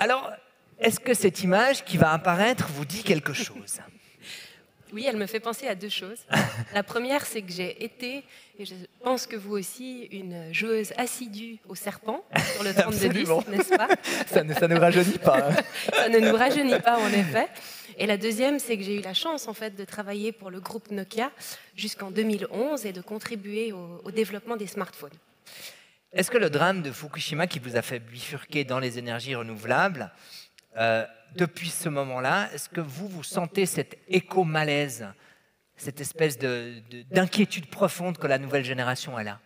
Alors, est-ce que cette image qui va apparaître vous dit quelque chose? Oui, elle me fait penser à deux choses. La première, c'est que j'ai été, et je pense que vous aussi, une joueuse assidue au serpent sur le 32 10, n'est-ce pas? Ça ne, ça ne rajeunit pas. hein. Ça ne nous rajeunit pas, en effet. Et la deuxième, c'est que j'ai eu la chance, en fait, de travailler pour le groupe Nokia jusqu'en 2011 et de contribuer au, au développement des smartphones. Est-ce que le drame de Fukushima qui vous a fait bifurquer dans les énergies renouvelables, euh, depuis ce moment-là, est-ce que vous, vous sentez cet éco-malaise, cette espèce de- de- d'inquiétude profonde que la nouvelle génération elle a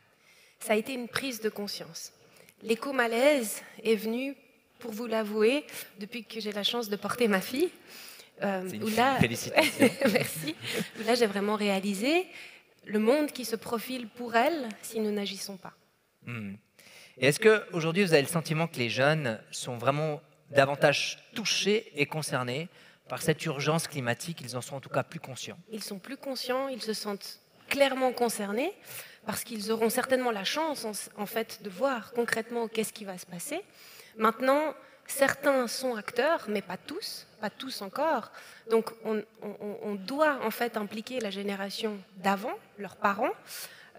Ça a été une prise de conscience. L'éco-malaise est venu, pour vous l'avouer, depuis que j'ai la chance de porter ma fille. euh, où là, félicitations. merci. Où là, j'ai vraiment réalisé le monde qui se profile pour elle si nous n'agissons pas. Et est-ce qu'aujourd'hui, vous avez le sentiment que les jeunes sont vraiment davantage touchés et concernés par cette urgence climatique? Ils en sont en tout cas plus conscients. Ils sont plus conscients, ils se sentent clairement concernés parce qu'ils auront certainement la chance en, fait de voir concrètement qu'est-ce qui va se passer. Maintenant, certains sont acteurs, mais pas tous, pas tous encore. Donc on, on- on doit en fait impliquer la génération d'avant, leurs parents,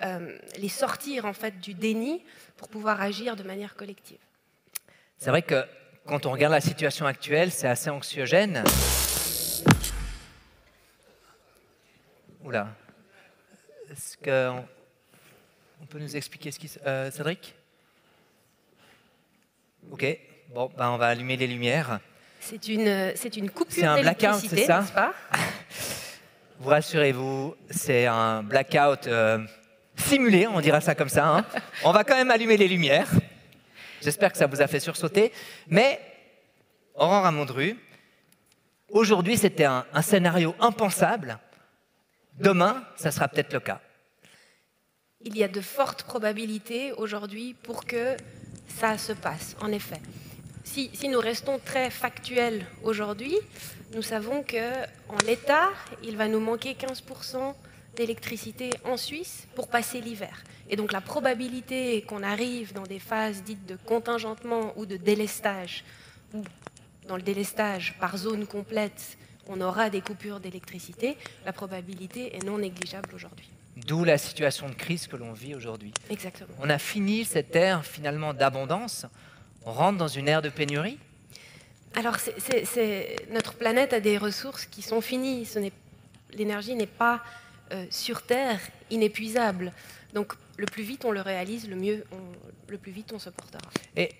euh, les sortir en fait du déni pour pouvoir agir de manière collective. C'est vrai que quand on regarde la situation actuelle, c'est assez anxiogène. Oula. Est-ce qu'on on peut nous expliquer ce qui se... euh, Cédric? Ok. Bon, ben on va allumer les lumières. C'est une, c'est une coupure C'est un blackout, c'est ça? n'est-ce pas? Vous rassurez-vous, c'est un blackout euh, simulé, on dira ça comme ça. hein. On va quand même allumer les lumières. J'espère que ça vous a fait sursauter. Mais, Aurore Amondru, aujourd'hui c'était un, scénario impensable. Demain, ça sera peut-être le cas. il y a de fortes probabilités aujourd'hui pour que ça se passe, en effet. Si, si nous restons très factuels aujourd'hui, nous savons qu'en l'état, il va nous manquer 15% d'électricité en Suisse pour passer l'hiver. Et donc la probabilité qu'on arrive dans des phases dites de contingentement ou de délestage, ou dans le délestage par zone complète, on aura des coupures d'électricité, la probabilité est non négligeable aujourd'hui. D'où la situation de crise que l'on vit aujourd'hui. Exactement. On a fini cette ère finalement d'abondance. On rentre dans une ère de pénurie. Alors, c'est- c'est- c'est- notre planète a des ressources qui sont finies. Ce n'est- L'énergie n'est pas euh, sur Terre inépuisable. Donc, le plus vite on le réalise, le mieux, on- le plus vite on se portera. Et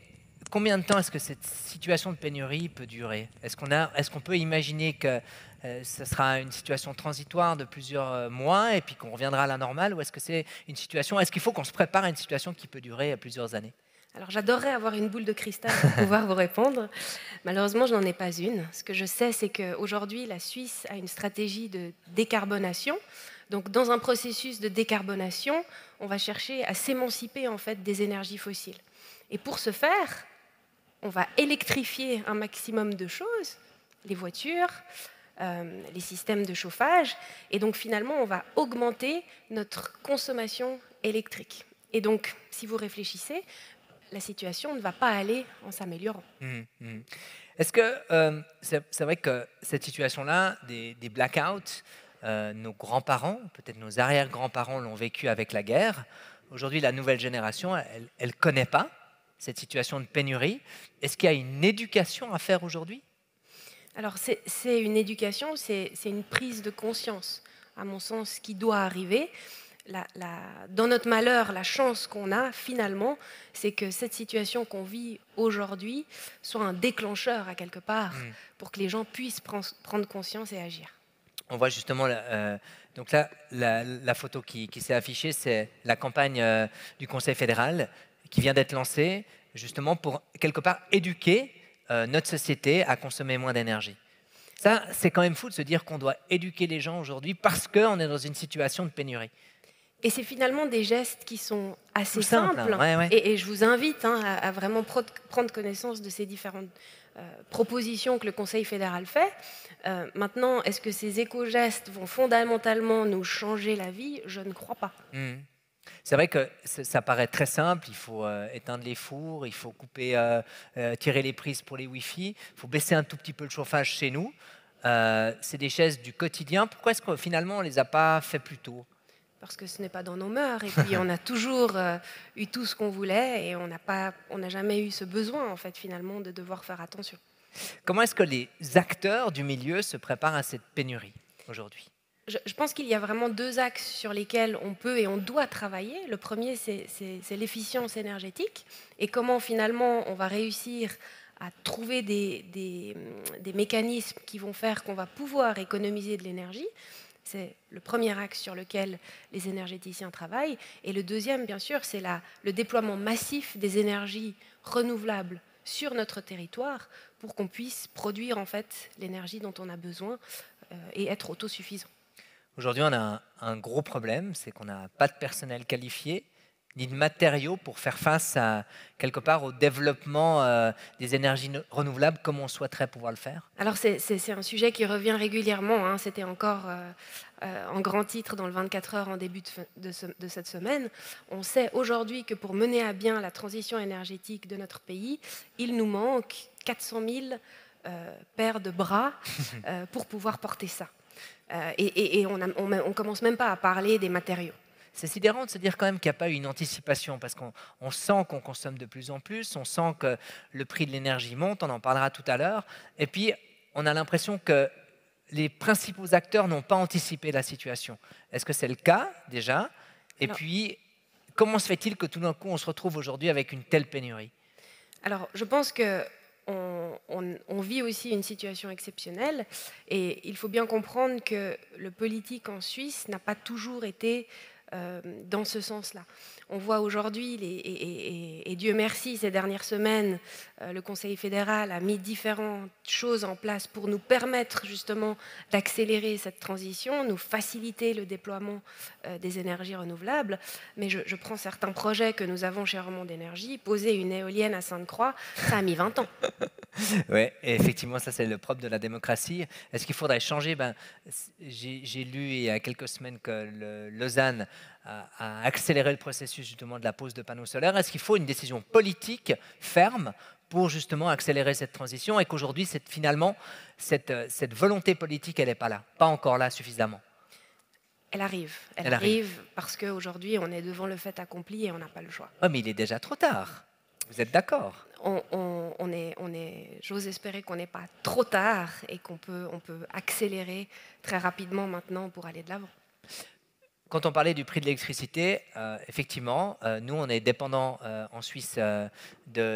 combien de temps est-ce que cette situation de pénurie peut durer? Est-ce qu'on a, est-ce qu'on peut imaginer que euh, ce sera une situation transitoire de plusieurs euh, mois et puis qu'on reviendra à la normale ou est-ce que c'est une situation Est-ce qu'il faut qu'on se prépare à une situation qui peut durer euh, plusieurs années? Alors, j'adorerais avoir une boule de cristal pour pouvoir vous répondre. Malheureusement, je n'en ai pas une. Ce que je sais, c'est qu'aujourd'hui, la Suisse a une stratégie de décarbonation. Donc, dans un processus de décarbonation, on va chercher à s'émanciper en fait des énergies fossiles. Et pour ce faire, on va électrifier un maximum de choses, les voitures, euh, les systèmes de chauffage, et donc finalement, on va augmenter notre consommation électrique. Et donc, si vous réfléchissez, la situation ne va pas aller en s'améliorant. Mhm, mhm. Est-ce que euh, c'est vrai que cette situation-là, des blackouts, euh, nos grands-parents, peut-être nos arrière-grands-parents l'ont vécu avec la guerre. Aujourd'hui, la nouvelle génération, elle ne connaît pas cette situation de pénurie. Est-ce qu'il y a une éducation à faire aujourd'hui? Alors, c'est une éducation, c'est une prise de conscience, à mon sens, qui doit arriver. La- la- dans notre malheur, la chance qu'on a finalement, c'est que cette situation qu'on vit aujourd'hui soit un déclencheur à quelque part Mm. pour que les gens puissent pren- prendre conscience et agir. On voit justement, euh, donc là, la, la photo qui, qui s'est affichée, c'est la campagne euh, du Conseil fédéral qui vient d'être lancée justement pour quelque part éduquer euh, notre société à consommer moins d'énergie. Ça, c'est quand même fou de se dire qu'on doit éduquer les gens aujourd'hui parce qu'on est dans une situation de pénurie. Et c'est finalement des gestes qui sont assez Tout simple, simples. hein, ouais, ouais. Et, et je vous invite hein, à, à vraiment prendre connaissance de ces différentes propositions que le Conseil fédéral fait. Euh, maintenant, est-ce que ces éco-gestes vont fondamentalement nous changer la vie? Je ne crois pas. Hmm. C'est vrai que ça paraît très simple, il faut euh, éteindre les fours, il faut couper, euh, euh, tirer les prises pour les Wi-Fi, il faut baisser un tout petit peu le chauffage chez nous. c'est des chaises du quotidien. Pourquoi est-ce que finalement on ne les a pas fait plus tôt? Parce que ce n'est pas dans nos mœurs. Et puis on a toujours eu tout ce qu'on voulait et on n'a pas, on n'a jamais eu ce besoin en fait finalement de devoir faire attention. Comment est-ce que les acteurs du milieu se préparent à cette pénurie aujourd'hui? Je, pense qu'il y a vraiment deux axes sur lesquels on peut et on doit travailler. Le premier, c'est l'efficience énergétique et comment finalement on va réussir à trouver des, des, mécanismes qui vont faire qu'on va pouvoir économiser de l'énergie. C'est le premier axe sur lequel les énergéticiens travaillent. Et le deuxième, bien sûr, c'est le déploiement massif des énergies renouvelables sur notre territoire pour qu'on puisse produire en fait l'énergie dont on a besoin euh, et être autosuffisant. Aujourd'hui, on a un, gros problème, c'est qu'on n'a pas de personnel qualifié ni de matériaux pour faire face à, quelque part au développement euh, des énergies renouvelables comme on souhaiterait pouvoir le faire Alors c'est un sujet qui revient régulièrement, hein. c'était encore euh, euh, en grand titre dans le 24 heures en début de, de cette semaine. On sait aujourd'hui que pour mener à bien la transition énergétique de notre pays, il nous manque 400 000 paires de bras pour pouvoir porter ça. Et, on ne commence même pas à parler des matériaux. C'est sidérant de se dire quand même qu'il n'y a pas eu une anticipation, parce qu'on sent qu'on consomme de plus en plus, on sent que le prix de l'énergie monte, on en parlera tout à l'heure, et puis on a l'impression que les principaux acteurs n'ont pas anticipé la situation. Est-ce que c'est le cas déjà? Et puis, comment se fait-il que tout d'un coup on se retrouve aujourd'hui avec une telle pénurie? Alors, je pense que on, vit aussi une situation exceptionnelle et il faut bien comprendre que le politique en Suisse n'a pas toujours été dans ce sens-là. On voit aujourd'hui, et, Dieu merci, ces dernières semaines, euh, le Conseil fédéral a mis différentes choses en place pour nous permettre justement d'accélérer cette transition, nous faciliter le déploiement euh, des énergies renouvelables. Mais je, prends certains projets que nous avons chez Armand d'énergie, poser une éolienne à Sainte-Croix, ça a mis 20 ans. oui, effectivement, ça c'est le propre de la démocratie. Est-ce qu'il faudrait changer? Ben, J'ai lu il y a quelques semaines que le, Lausanne a, accéléré le processus justement de la pose de panneaux solaires. Est-ce qu'il faut une décision politique ferme pour justement accélérer cette transition et qu'aujourd'hui, finalement, cette, cette, volonté politique, elle n'est pas là, pas encore là suffisamment? Elle arrive. Elle, arrive, parce qu'aujourd'hui, on est devant le fait accompli et on n'a pas le choix. Oh, mais il est déjà trop tard. Vous êtes d'accord? On, on, est, on est, J'ose espérer qu'on n'est pas trop tard et qu'on peut, on peut accélérer très rapidement maintenant pour aller de l'avant. Quand on parlait du prix de l'électricité, euh, effectivement, euh, nous, on est dépendant euh, en Suisse de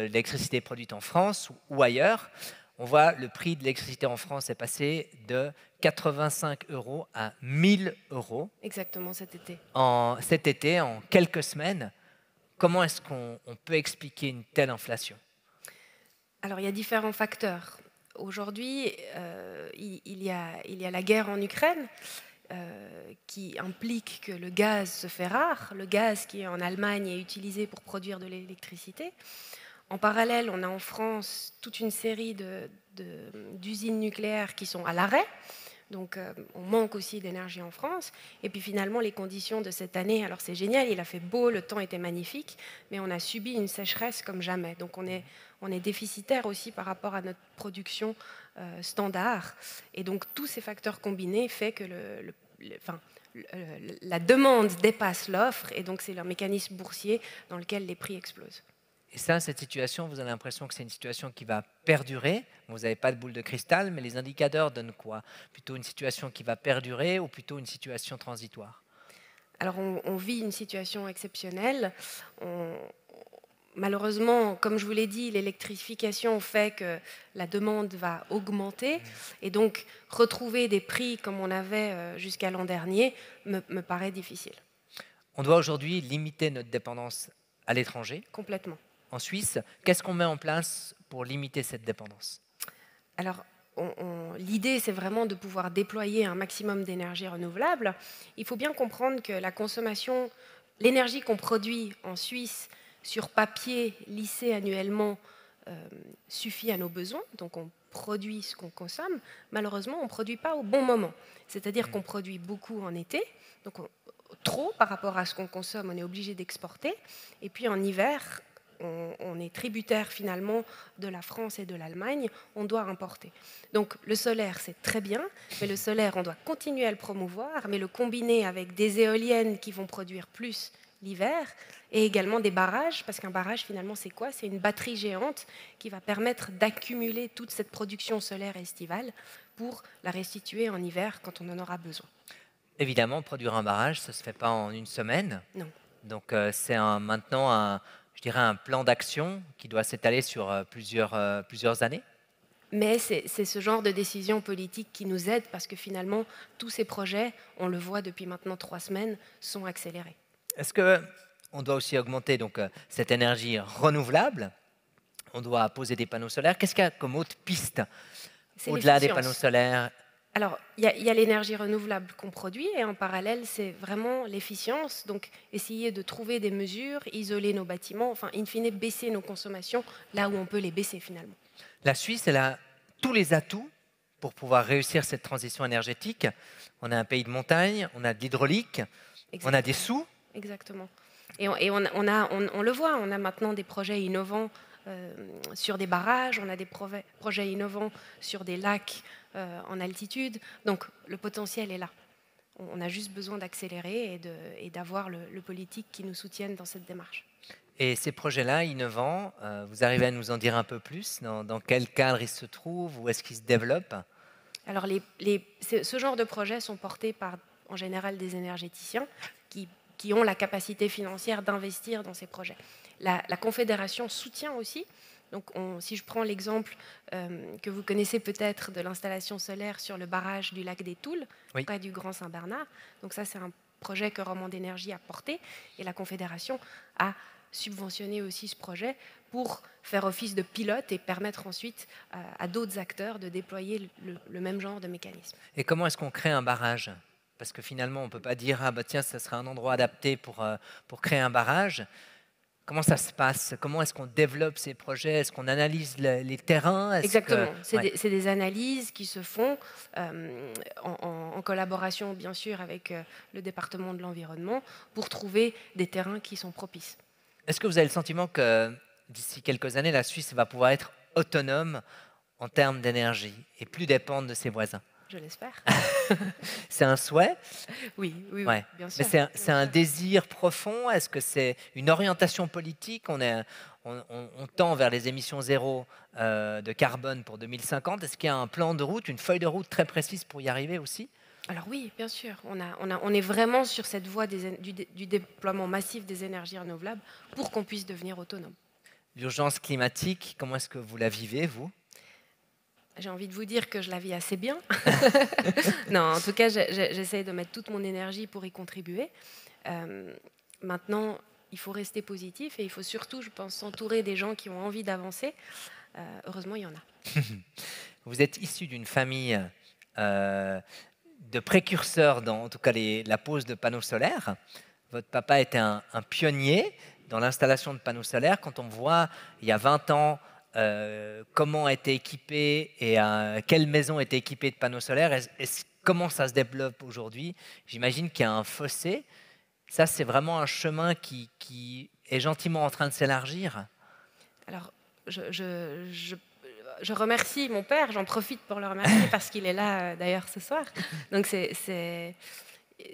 l'électricité produite en France ou, ailleurs. On voit le prix de l'électricité en France est passé de 85 euros à 1000 euros. Exactement cet été. En, cet été, en quelques semaines. Comment est-ce qu'on peut expliquer une telle inflation? Alors, il y a différents facteurs. Aujourd'hui, il, il, y a, la guerre en Ukraine. Euh, qui implique que le gaz se fait rare, le gaz qui en Allemagne est utilisé pour produire de l'électricité. En parallèle, on a en France toute une série d'usines nucléaires qui sont à l'arrêt. Donc euh, on manque aussi d'énergie en France. Et puis finalement, les conditions de cette année, alors c'est génial, il a fait beau, le temps était magnifique, mais on a subi une sécheresse comme jamais. Donc on est, déficitaire aussi par rapport à notre production euh, standard. Et donc tous ces facteurs combinés font que la demande dépasse l'offre, et donc c'est un mécanisme boursier dans lequel les prix explosent. Et ça, cette situation, vous avez l'impression que c'est une situation qui va perdurer. Vous n'avez pas de boule de cristal, mais les indicateurs donnent quoi? Plutôt une situation qui va perdurer ou plutôt une situation transitoire? Alors on, on, vit une situation exceptionnelle. On, malheureusement, comme je vous l'ai dit, l'électrification fait que la demande va augmenter. Et donc, retrouver des prix comme on avait euh, jusqu'à l'an dernier me, paraît difficile. On doit aujourd'hui limiter notre dépendance à l'étranger. Complètement. En Suisse, qu'est-ce qu'on met en place pour limiter cette dépendance? Alors, l'idée, c'est vraiment de pouvoir déployer un maximum d'énergie renouvelable. Il faut bien comprendre que la consommation, l'énergie qu'on produit en Suisse, sur papier lissé annuellement euh, suffit à nos besoins, donc on produit ce qu'on consomme. Malheureusement, on ne produit pas au bon moment. C'est-à-dire mmh. qu'on produit beaucoup en été, donc trop par rapport à ce qu'on consomme, on est obligé d'exporter. Et puis en hiver, on, est tributaire finalement de la France et de l'Allemagne, on doit importer. Donc le solaire, c'est très bien, mais le solaire, on doit continuer à le promouvoir, mais le combiner avec des éoliennes qui vont produire plus l'hiver, et également des barrages, parce qu'un barrage, finalement, c'est quoi? C'est une batterie géante qui va permettre d'accumuler toute cette production solaire estivale pour la restituer en hiver quand on en aura besoin. Évidemment, produire un barrage, ça ne se fait pas en une semaine. Non. Donc euh, c'est maintenant un, je dirais, un plan d'action qui doit s'étaler sur euh, plusieurs, euh, plusieurs années? Mais c'est ce genre de décision politique qui nous aide parce que finalement, tous ces projets, on le voit depuis maintenant trois semaines, sont accélérés. Est-ce qu'on doit aussi augmenter donc, euh, cette énergie renouvelable? On doit poser des panneaux solaires. Qu'est-ce qu'il y a comme autre piste au-delà des panneaux solaires alors, il y a, l'énergie renouvelable qu'on produit et en parallèle, c'est vraiment l'efficience. Donc, essayer de trouver des mesures, isoler nos bâtiments, enfin, in fine, baisser nos consommations là où on peut les baisser finalement. La Suisse, elle a tous les atouts pour pouvoir réussir cette transition énergétique. On a un pays de montagne, on a de l'hydraulique, on a des sous. Exactement. Et, on, et on, a, on, le voit, on a maintenant des projets innovants euh, sur des barrages, on a des projets innovants sur des lacs en altitude. Donc le potentiel est là. On a juste besoin d'accélérer et d'avoir le, le, politique qui nous soutienne dans cette démarche. Et ces projets-là, innovants, euh, vous arrivez à nous en dire un peu plus dans, quel cadre ils se trouvent Où est-ce qu'ils se développent? Alors, les, les, ce genre de projets sont portés par, en général, des énergéticiens qui, qui ont la capacité financière d'investir dans ces projets. La, la Confédération soutient aussi donc, si je prends l'exemple euh, que vous connaissez peut-être de l'installation solaire sur le barrage du lac des Toules, près du Grand Saint-Bernard, donc ça c'est un projet que Romand d'énergie a porté et la Confédération a subventionné aussi ce projet pour faire office de pilote et permettre ensuite euh, à, d'autres acteurs de déployer le, même genre de mécanisme. Et comment est-ce qu'on crée un barrage? Parce que finalement, on ne peut pas dire ah bah tiens, ça serait un endroit adapté pour, euh, pour créer un barrage. Comment ça se passe? Comment est-ce qu'on développe ces projets? Est-ce qu'on analyse les, terrains? Exactement. C'est des, analyses qui se font euh, en, collaboration, bien sûr, avec euh, le département de l'environnement pour trouver des terrains qui sont propices. Est-ce que vous avez le sentiment que d'ici quelques années, la Suisse va pouvoir être autonome en termes d'énergie et plus dépendre de ses voisins? Je l'espère. c'est un souhait? Oui, oui, bien sûr. Mais c'est un, désir profond? Est-ce que c'est une orientation politique? On, est, on, tend vers les émissions zéro euh, de carbone pour 2050. Est-ce qu'il y a un plan de route, une feuille de route très précise pour y arriver aussi? Alors oui, bien sûr. On, a, on, a, on, est vraiment sur cette voie du, du, déploiement massif des énergies renouvelables pour qu'on puisse devenir autonome. L'urgence climatique, comment est-ce que vous la vivez, vous? J'ai envie de vous dire que je la vis assez bien. non, en tout cas, j'essaie de mettre toute mon énergie pour y contribuer. Euh, maintenant, il faut rester positif et il faut surtout, je pense, s'entourer des gens qui ont envie d'avancer. Euh, heureusement, il y en a. vous êtes issu d'une famille euh, de précurseurs dans, en tout cas, la pose de panneaux solaires. Votre papa était un, un pionnier dans l'installation de panneaux solaires. Quand on voit, il y a 20 ans, euh, comment a été équipé et quelle maison été équipée de panneaux solaires et, comment ça se développe aujourd'hui. J'imagine qu'il y a un fossé. Ça, c'est vraiment un chemin qui, qui, est gentiment en train de s'élargir. Alors, je, je, je, remercie mon père, j'en profite pour le remercier parce qu'il est là euh, d'ailleurs ce soir. Donc, c'est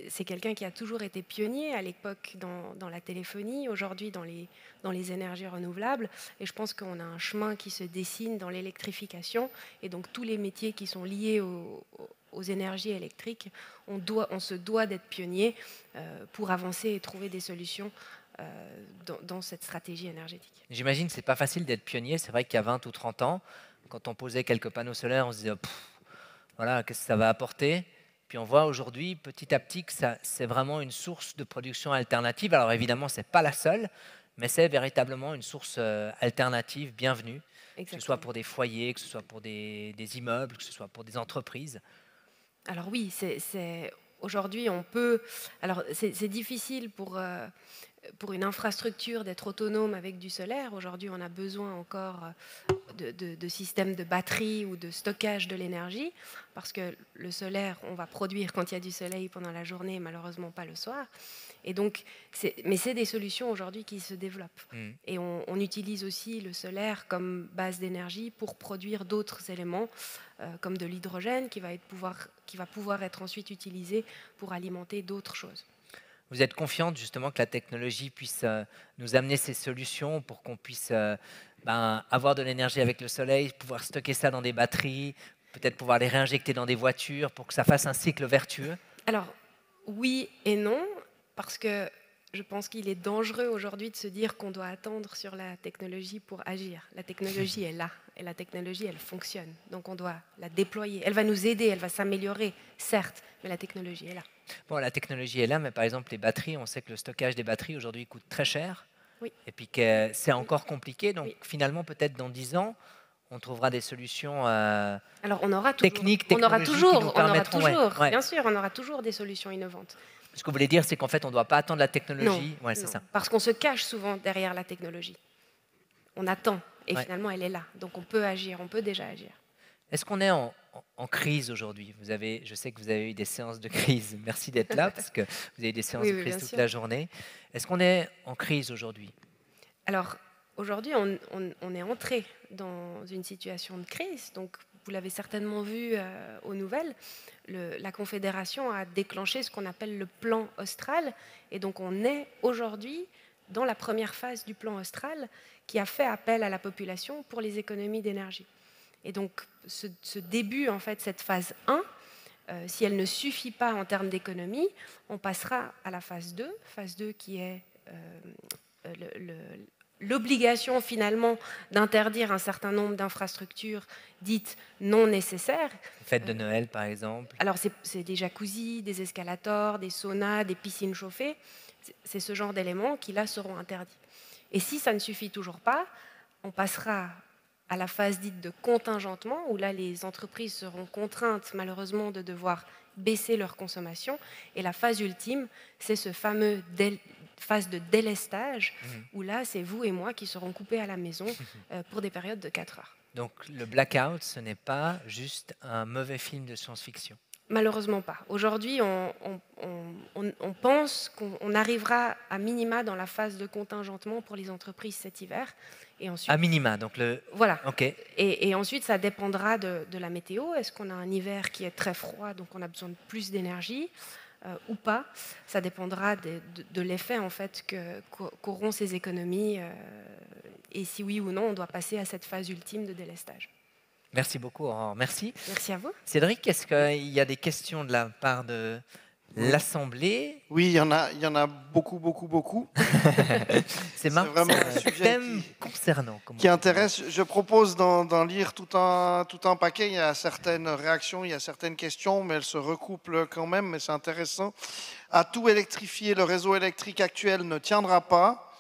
c'est quelqu'un qui a toujours été pionnier à l'époque dans, la téléphonie, aujourd'hui dans les, énergies renouvelables. Et je pense qu'on a un chemin qui se dessine dans l'électrification. Et donc tous les métiers qui sont liés aux, énergies électriques, on se doit d'être pionnier euh, pour avancer et trouver des solutions euh, dans, cette stratégie énergétique. J'imagine que ce n'est pas facile d'être pionnier. C'est vrai qu'il y a 20 ou 30 ans, quand on posait quelques panneaux solaires, on se disait, voilà, qu'est-ce que ça va apporter? Puis on voit aujourd'hui, petit à petit, que c'est vraiment une source de production alternative. Alors évidemment, ce n'est pas la seule, mais c'est véritablement une source euh, alternative bienvenue, que ce soit pour des foyers, que ce soit pour des, immeubles, que ce soit pour des entreprises. Alors oui, c'est aujourd'hui, on peut. Alors c'est difficile pour. Euh, pour une infrastructure d'être autonome avec du solaire. Aujourd'hui, on a besoin encore de, de, systèmes de batterie ou de stockage de l'énergie, parce que le solaire, on va produire quand il y a du soleil pendant la journée, malheureusement pas le soir. Et donc, mais c'est des solutions aujourd'hui qui se développent. Mm. Et on, utilise aussi le solaire comme base d'énergie pour produire d'autres éléments, euh, comme de l'hydrogène, qui, va pouvoir, qui va pouvoir être ensuite utilisé pour alimenter d'autres choses. Vous êtes confiante justement que la technologie puisse euh, nous amener ces solutions pour qu'on puisse euh, ben, avoir de l'énergie avec le soleil, pouvoir stocker ça dans des batteries, peut-être pouvoir les réinjecter dans des voitures pour que ça fasse un cycle vertueux Alors, oui et non, parce que je pense qu'il est dangereux aujourd'hui de se dire qu'on doit attendre sur la technologie pour agir. La technologie est là et la technologie, elle fonctionne. Donc on doit la déployer. Elle va nous aider, elle va s'améliorer, certes, mais la technologie est là. Bon, la technologie est là, mais par exemple, les batteries, on sait que le stockage des batteries aujourd'hui coûte très cher. Oui. Et puis que c'est encore compliqué. Donc finalement, peut-être dans 10 ans, on trouvera des solutions euh, Alors on aura techniques, on aura toujours, on aura toujours, bien sûr, on aura toujours des solutions innovantes. Ce que vous voulez dire, c'est qu'en fait, on ne doit pas attendre la technologie. Non, c'est ça. Parce qu'on se cache souvent derrière la technologie. On attend, et finalement, elle est là. Donc on peut agir, on peut déjà agir. Est-ce qu'on est en, crise aujourd'hui? Vous avez, je sais que vous avez eu des séances de crise. Merci d'être là parce que vous avez eu des séances de crise toute la journée. Est-ce qu'on est en crise aujourd'hui? Alors aujourd'hui, on, on, est entré dans une situation de crise. Donc vous l'avez certainement vu euh, aux nouvelles, la Confédération a déclenché ce qu'on appelle le plan austral. Et donc on est aujourd'hui dans la première phase du plan austral qui a fait appel à la population pour les économies d'énergie. Et donc ce, début, en fait, cette phase 1, euh, si elle ne suffit pas en termes d'économie, on passera à la phase 2, phase 2 qui est euh, l'obligation finalement d'interdire un certain nombre d'infrastructures dites non nécessaires. Fête de Noël par exemple. Alors c'est des jacuzzis, des escalators, des saunas, des piscines chauffées. C'est ce genre d'éléments qui là seront interdits. Et si ça ne suffit toujours pas, on passera à la phase dite de contingentement, où là les entreprises seront contraintes malheureusement de devoir baisser leur consommation. Et la phase ultime, c'est ce fameux phase de délestage, mhm. où là, c'est vous et moi qui serons coupés à la maison euh, pour des périodes de 4 heures. Donc le blackout, ce n'est pas juste un mauvais film de science-fiction Malheureusement pas. Aujourd'hui, on, pense qu'on arrivera à minima dans la phase de contingentement pour les entreprises cet hiver. Et ensuite, à minima, donc le. Voilà. Ok. Et, ensuite, ça dépendra de, de la météo. Est-ce qu'on a un hiver qui est très froid, donc on a besoin de plus d'énergie euh, ou pas? Ça dépendra de, l'effet en fait qu'auront ces économies euh, et si oui ou non on doit passer à cette phase ultime de délestage. Merci beaucoup, Merci. Merci à vous. Cédric, est-ce qu'il y a des questions de la part de, l'Assemblée? Oui, il y en a, il y en a beaucoup, beaucoup, beaucoup. c'est vraiment un thème concernant. Qui intéresse. Je propose d'en lire tout un, tout un paquet. Il y a certaines réactions, il y a certaines questions, mais elles se recoupent quand même, mais c'est intéressant. À tout électrifier, le réseau électrique actuel ne tiendra pas.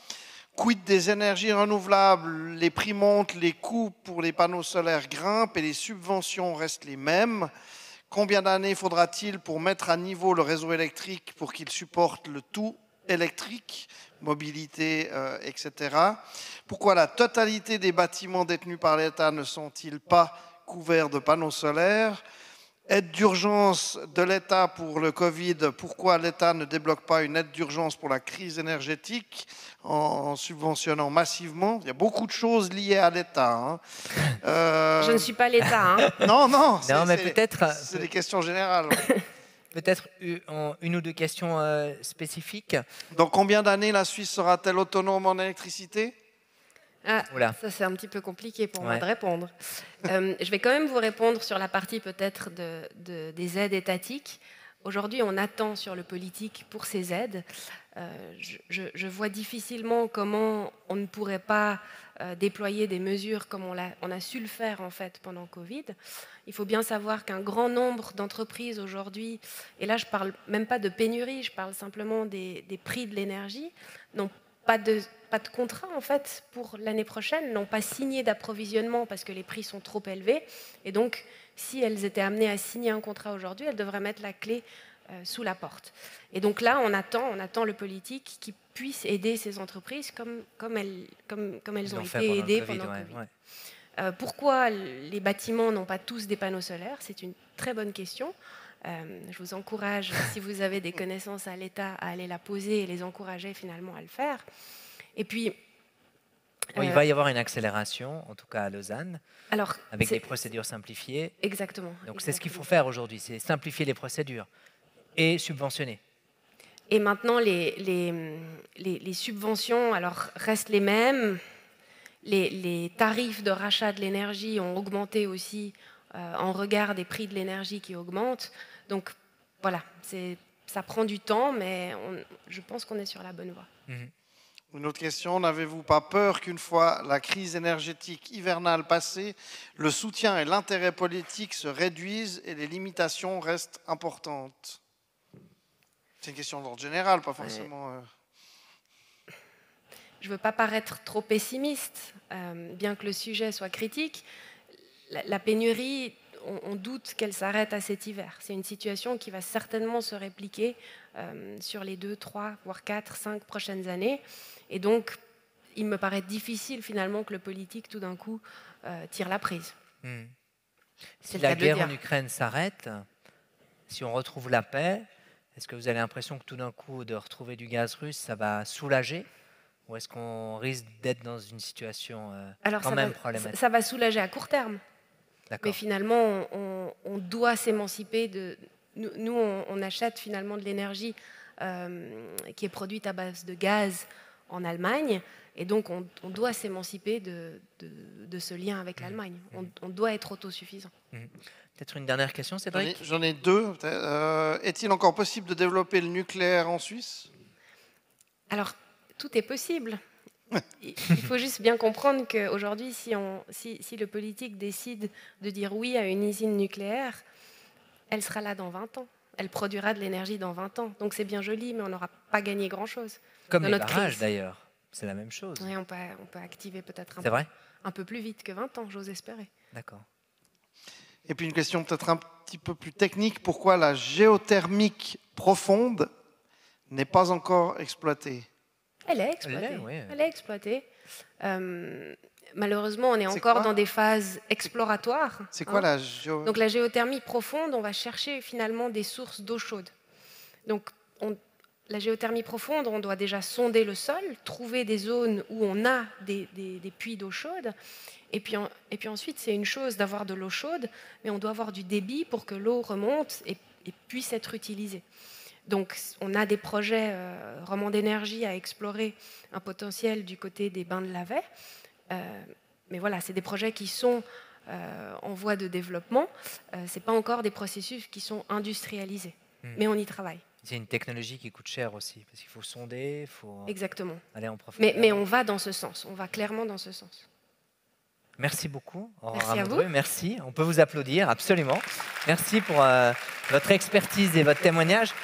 Quid des énergies renouvelables? Les prix montent, les coûts pour les panneaux solaires grimpent et les subventions restent les mêmes. Combien d'années faudra-t-il pour mettre à niveau le réseau électrique pour qu'il supporte le tout électrique, mobilité, euh, etc. Pourquoi la totalité des bâtiments détenus par l'État ne sont-ils pas couverts de panneaux solaires? Aide d'urgence de l'État pour le Covid. Pourquoi l'État ne débloque pas une aide d'urgence pour la crise énergétique en, subventionnant massivement? Il y a beaucoup de choses liées à l'État. Hein. Euh, Je ne suis pas l'État. Hein. non, non. Non, mais peut-être. Euh, c'est des questions générales. peut-être une ou deux questions euh, spécifiques. Dans combien d'années la Suisse sera-t-elle autonome en électricité? Ah, ça c'est un petit peu compliqué pour moi de répondre. Euh, je vais quand même vous répondre sur la partie peut-être de, des aides étatiques. Aujourd'hui, on attend sur le politique pour ces aides. Euh, je, vois difficilement comment on ne pourrait pas euh, déployer des mesures comme on a, on a, su le faire en fait pendant Covid. Il faut bien savoir qu'un grand nombre d'entreprises aujourd'hui, et là je parle même pas de pénurie, je parle simplement des, des prix de l'énergie, n'ont pas de, pas de contrat en fait pour l'année prochaine, n'ont pas signé d'approvisionnement parce que les prix sont trop élevés. Et donc, si elles étaient amenées à signer un contrat aujourd'hui, elles devraient mettre la clé euh, sous la porte. Et donc là, on attend, on attend le politique qui puisse aider ces entreprises comme, comme, elles, comme, comme elles ont, été aidées pendant le Covid. Euh, pourquoi les bâtiments n'ont pas tous des panneaux solaires? C'est une très bonne question. Euh, je vous encourage, si vous avez des connaissances à l'État, à aller la poser et les encourager finalement à le faire. Et puis. il va y avoir une accélération, en tout cas à Lausanne, alors, avec des procédures simplifiées. Exactement. Donc c'est ce qu'il faut faire aujourd'hui, c'est simplifier les procédures et subventionner. Et maintenant, les, les, subventions alors, restent les mêmes. Les, tarifs de rachat de l'énergie ont augmenté aussi euh, en regard des prix de l'énergie qui augmentent. Donc voilà, ça prend du temps, mais je pense qu'on est sur la bonne voie. Mhm. Une autre question, n'avez-vous pas peur qu'une fois la crise énergétique hivernale passée, le soutien et l'intérêt politique se réduisent et les limitations restent importantes? C'est une question d'ordre général, pas forcément. Euh. Je ne veux pas paraître trop pessimiste, euh, bien que le sujet soit critique. La, pénurie, on, doute qu'elle s'arrête à cet hiver. C'est une situation qui va certainement se répliquer euh, sur les deux, trois, voire quatre, cinq prochaines années. Et donc, il me paraît difficile finalement que le politique, tout d'un coup, tire la prise. Hmm. Si la guerre en Ukraine s'arrête, si on retrouve la paix, est-ce que vous avez l'impression que tout d'un coup, de retrouver du gaz russe, ça va soulager? Ou est-ce qu'on risque d'être dans une situation euh, quand même problématique? Ça va soulager à court terme. Mais finalement, on, doit s'émanciper de. Nous, on, achète finalement de l'énergie euh, qui est produite à base de gaz en Allemagne. Et donc, on, doit s'émanciper de, de, ce lien avec mmh. l'Allemagne. Mmh. On, doit être autosuffisant. Mmh. Peut-être une dernière question, Cédric? J'en ai, deux. Euh, est-il encore possible de développer le nucléaire en Suisse? Alors, tout est possible. Il faut juste bien comprendre qu'aujourd'hui, si, si, si, le politique décide de dire oui à une usine nucléaire, elle sera là dans 20 ans. Elle produira de l'énergie dans 20 ans. Donc c'est bien joli, mais on n'aura pas gagné grand-chose. Comme les barrages d'ailleurs. C'est la même chose. Oui, on peut, on peut activer peut-être un, un peu plus vite que 20 ans, j'ose espérer. D'accord. Et puis une question peut-être un petit peu plus technique, pourquoi la géothermique profonde n'est pas encore exploitée? Elle est exploitée. Elle est, exploitée. Euh, malheureusement, on est, encore dans des phases exploratoires. C'est quoi hein. la géothermie Donc la géothermie profonde, on va chercher finalement des sources d'eau chaude. Donc la géothermie profonde, on doit déjà sonder le sol, trouver des zones où on a des, des puits d'eau chaude, et puis, et puis ensuite, c'est une chose d'avoir de l'eau chaude, mais on doit avoir du débit pour que l'eau remonte et, puisse être utilisée. Donc, on a des projets euh, romans d'énergie à explorer un potentiel du côté des bains de Lavet. Euh, mais voilà, c'est des projets qui sont euh, en voie de développement. Euh, Ce pas encore des processus qui sont industrialisés, hmm. mais on y travaille. C'est une technologie qui coûte cher aussi, parce qu'il faut sonder, il faut Exactement. aller en profondeur. Mais, mais on va dans ce sens, on va clairement dans ce sens. Merci beaucoup. Merci à vous. Merci. On peut vous applaudir, absolument. Merci pour euh, votre expertise et votre témoignage.